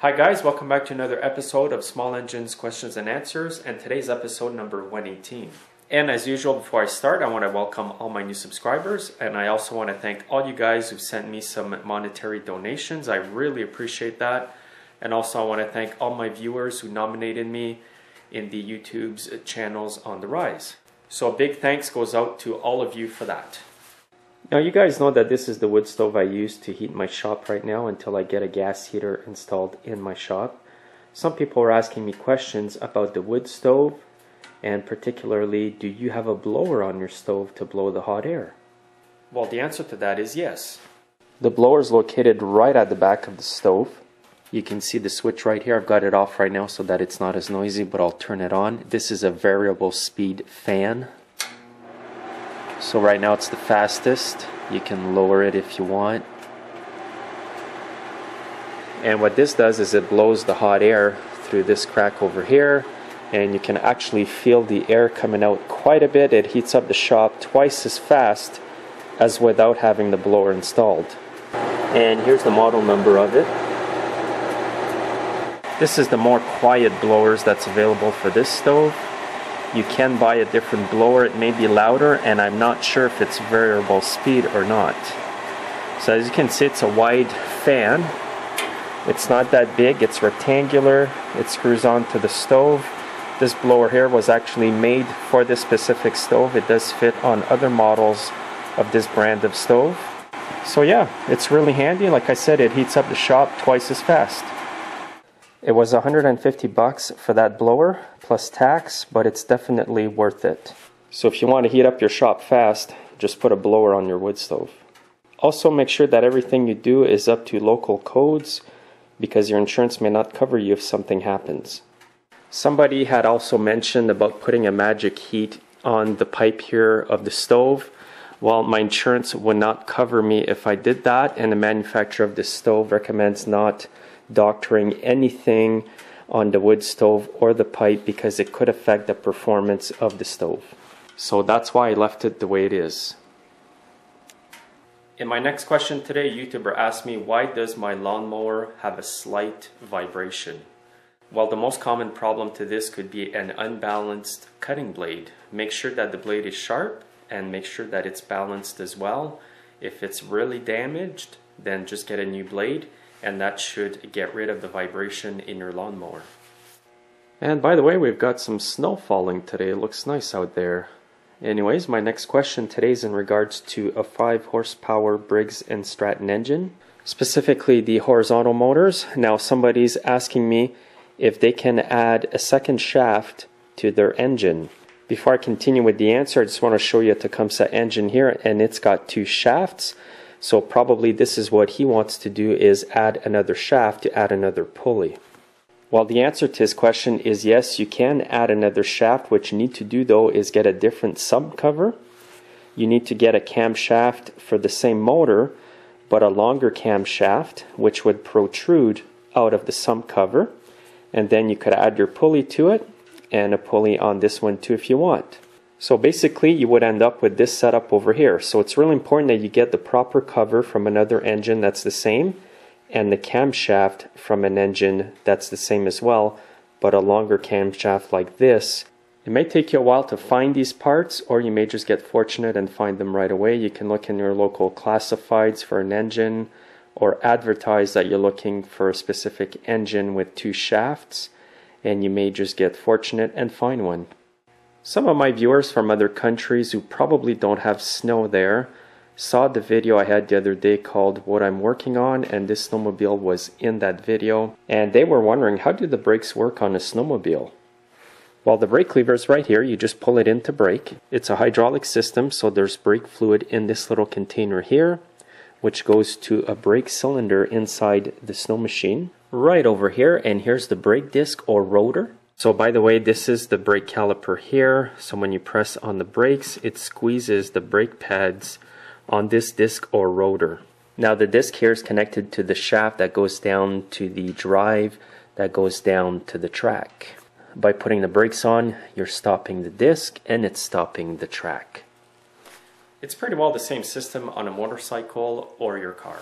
Hi guys, welcome back to another episode of Small Engines Questions and Answers and today's episode number 118. And as usual, before I start, I want to welcome all my new subscribers and I also want to thank all you guys who sent me some monetary donations. I really appreciate that. And also I want to thank all my viewers who nominated me in the YouTube's channels on the rise. So a big thanks goes out to all of you for that. Now you guys know that this is the wood stove I use to heat my shop right now until I get a gas heater installed in my shop. Some people are asking me questions about the wood stove and particularly do you have a blower on your stove to blow the hot air? Well the answer to that is yes. The blower is located right at the back of the stove. You can see the switch right here. I've got it off right now so that it's not as noisy but I'll turn it on. This is a variable speed fan so right now it's the fastest. You can lower it if you want. And what this does is it blows the hot air through this crack over here and you can actually feel the air coming out quite a bit. It heats up the shop twice as fast as without having the blower installed. And here's the model number of it. This is the more quiet blowers that's available for this stove you can buy a different blower. It may be louder and I'm not sure if it's variable speed or not. So as you can see it's a wide fan. It's not that big, it's rectangular. It screws onto the stove. This blower here was actually made for this specific stove. It does fit on other models of this brand of stove. So yeah, it's really handy. Like I said, it heats up the shop twice as fast. It was 150 bucks for that blower plus tax, but it's definitely worth it. So if you want to heat up your shop fast, just put a blower on your wood stove. Also make sure that everything you do is up to local codes because your insurance may not cover you if something happens. Somebody had also mentioned about putting a magic heat on the pipe here of the stove. Well, my insurance would not cover me if I did that, and the manufacturer of the stove recommends not doctoring anything on the wood stove or the pipe because it could affect the performance of the stove. So that's why I left it the way it is. In my next question today, a YouTuber asked me why does my lawnmower have a slight vibration? Well, the most common problem to this could be an unbalanced cutting blade. Make sure that the blade is sharp and make sure that it's balanced as well. If it's really damaged, then just get a new blade and that should get rid of the vibration in your lawnmower. And by the way, we've got some snow falling today. It looks nice out there. Anyways, my next question today is in regards to a 5 horsepower Briggs & Stratton engine, specifically the horizontal motors. Now somebody's asking me if they can add a second shaft to their engine. Before I continue with the answer, I just want to show you a Tecumseh engine here and it's got two shafts. So probably this is what he wants to do is add another shaft to add another pulley. Well, the answer to his question is yes, you can add another shaft. What you need to do though is get a different sump cover. You need to get a camshaft for the same motor, but a longer camshaft, which would protrude out of the sump cover. And then you could add your pulley to it and a pulley on this one too if you want. So basically you would end up with this setup over here. So it's really important that you get the proper cover from another engine that's the same and the camshaft from an engine that's the same as well, but a longer camshaft like this. It may take you a while to find these parts or you may just get fortunate and find them right away. You can look in your local classifieds for an engine or advertise that you're looking for a specific engine with two shafts and you may just get fortunate and find one. Some of my viewers from other countries who probably don't have snow there saw the video I had the other day called What I'm Working On, and this snowmobile was in that video. And they were wondering how do the brakes work on a snowmobile? Well, the brake lever is right here. You just pull it in to brake. It's a hydraulic system, so there's brake fluid in this little container here, which goes to a brake cylinder inside the snow machine. Right over here, and here's the brake disc or rotor. So by the way, this is the brake caliper here. So when you press on the brakes, it squeezes the brake pads on this disc or rotor. Now the disc here is connected to the shaft that goes down to the drive that goes down to the track. By putting the brakes on, you're stopping the disc and it's stopping the track. It's pretty well the same system on a motorcycle or your car.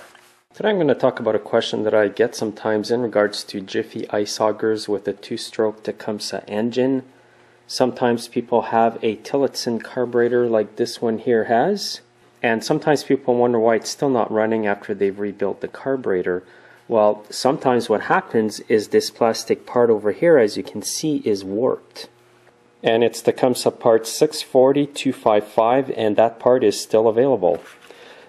Today I'm going to talk about a question that I get sometimes in regards to Jiffy ice augers with a two-stroke Tecumseh engine. Sometimes people have a Tillotson carburetor like this one here has. And sometimes people wonder why it's still not running after they've rebuilt the carburetor. Well, sometimes what happens is this plastic part over here, as you can see, is warped. And it's Tecumseh part 640-255, and that part is still available.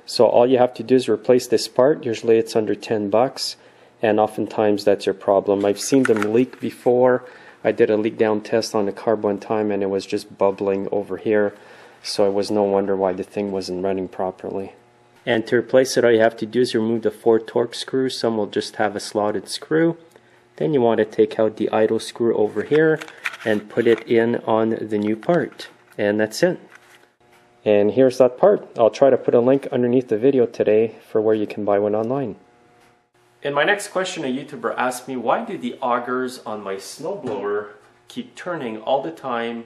So all you have to do is replace this part. Usually it's under 10 bucks, and oftentimes that's your problem. I've seen them leak before. I did a leak down test on the carb one time, and it was just bubbling over here. So it was no wonder why the thing wasn't running properly. And to replace it, all you have to do is remove the four Torx screws. Some will just have a slotted screw. Then you want to take out the idle screw over here and put it in on the new part. And that's it. And here's that part. I'll try to put a link underneath the video today for where you can buy one online. In my next question, a YouTuber asked me, why do the augers on my snowblower keep turning all the time,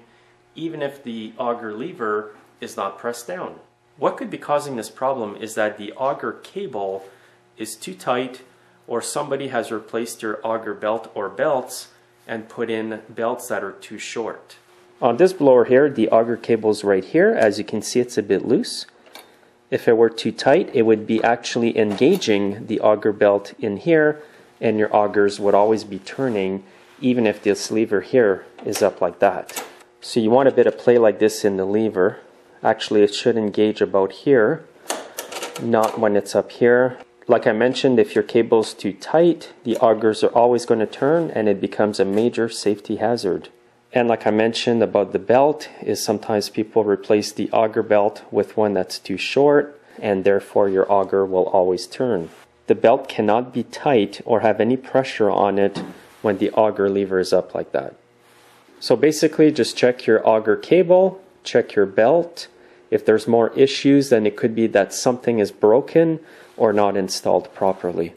even if the auger lever is not pressed down? What could be causing this problem is that the auger cable is too tight or somebody has replaced your auger belt or belts and put in belts that are too short. On this blower here, the auger cable is right here. As you can see, it's a bit loose. If it were too tight, it would be actually engaging the auger belt in here and your augers would always be turning even if this lever here is up like that. So you want a bit of play like this in the lever Actually, it should engage about here, not when it's up here. Like I mentioned, if your cable's too tight, the augers are always going to turn and it becomes a major safety hazard. And like I mentioned about the belt, is sometimes people replace the auger belt with one that's too short and therefore your auger will always turn. The belt cannot be tight or have any pressure on it when the auger lever is up like that. So basically just check your auger cable, check your belt, if there's more issues, then it could be that something is broken or not installed properly.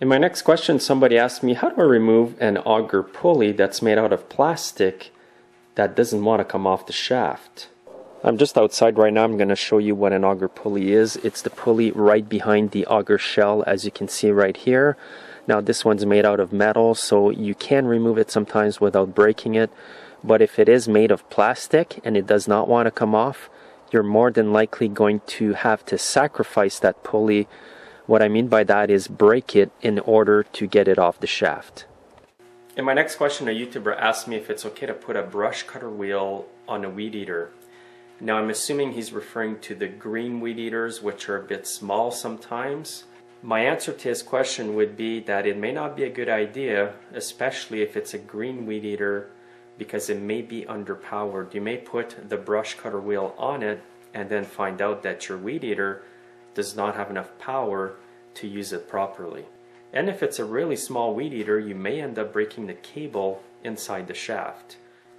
In my next question, somebody asked me, how do I remove an auger pulley that's made out of plastic that doesn't want to come off the shaft? I'm just outside right now. I'm going to show you what an auger pulley is. It's the pulley right behind the auger shell, as you can see right here. Now this one's made out of metal, so you can remove it sometimes without breaking it. But if it is made of plastic and it does not want to come off, you're more than likely going to have to sacrifice that pulley. What I mean by that is break it in order to get it off the shaft. In my next question, a YouTuber asked me if it's okay to put a brush cutter wheel on a weed eater. Now I'm assuming he's referring to the green weed eaters, which are a bit small sometimes. My answer to his question would be that it may not be a good idea, especially if it's a green weed eater because it may be underpowered. You may put the brush cutter wheel on it and then find out that your weed eater does not have enough power to use it properly. And if it's a really small weed eater, you may end up breaking the cable inside the shaft.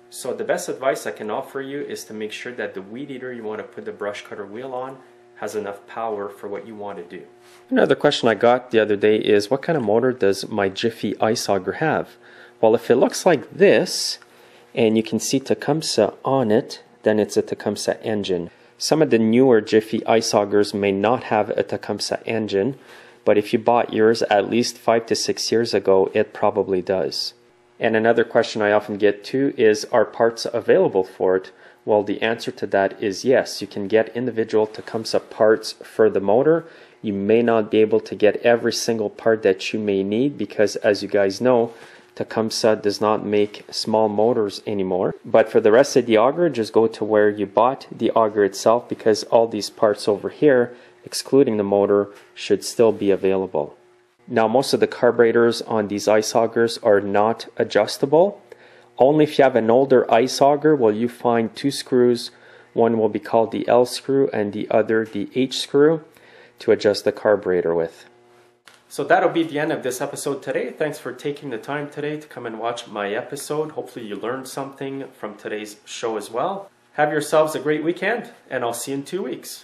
So the best advice I can offer you is to make sure that the weed eater you want to put the brush cutter wheel on has enough power for what you want to do. Another question I got the other day is what kind of motor does my Jiffy ice auger have? Well, if it looks like this, and you can see Tecumseh on it, then it's a Tecumseh engine. Some of the newer Jiffy ice augers may not have a Tecumseh engine, but if you bought yours at least five to six years ago, it probably does. And another question I often get too is Are parts available for it? Well, the answer to that is yes. You can get individual Tecumseh parts for the motor. You may not be able to get every single part that you may need because, as you guys know, Tecumseh does not make small motors anymore. But for the rest of the auger, just go to where you bought the auger itself because all these parts over here, excluding the motor, should still be available. Now, most of the carburetors on these ice augers are not adjustable. Only if you have an older ice auger will you find two screws. One will be called the L screw and the other the H screw to adjust the carburetor with. So that'll be the end of this episode today. Thanks for taking the time today to come and watch my episode. Hopefully, you learned something from today's show as well. Have yourselves a great weekend, and I'll see you in two weeks.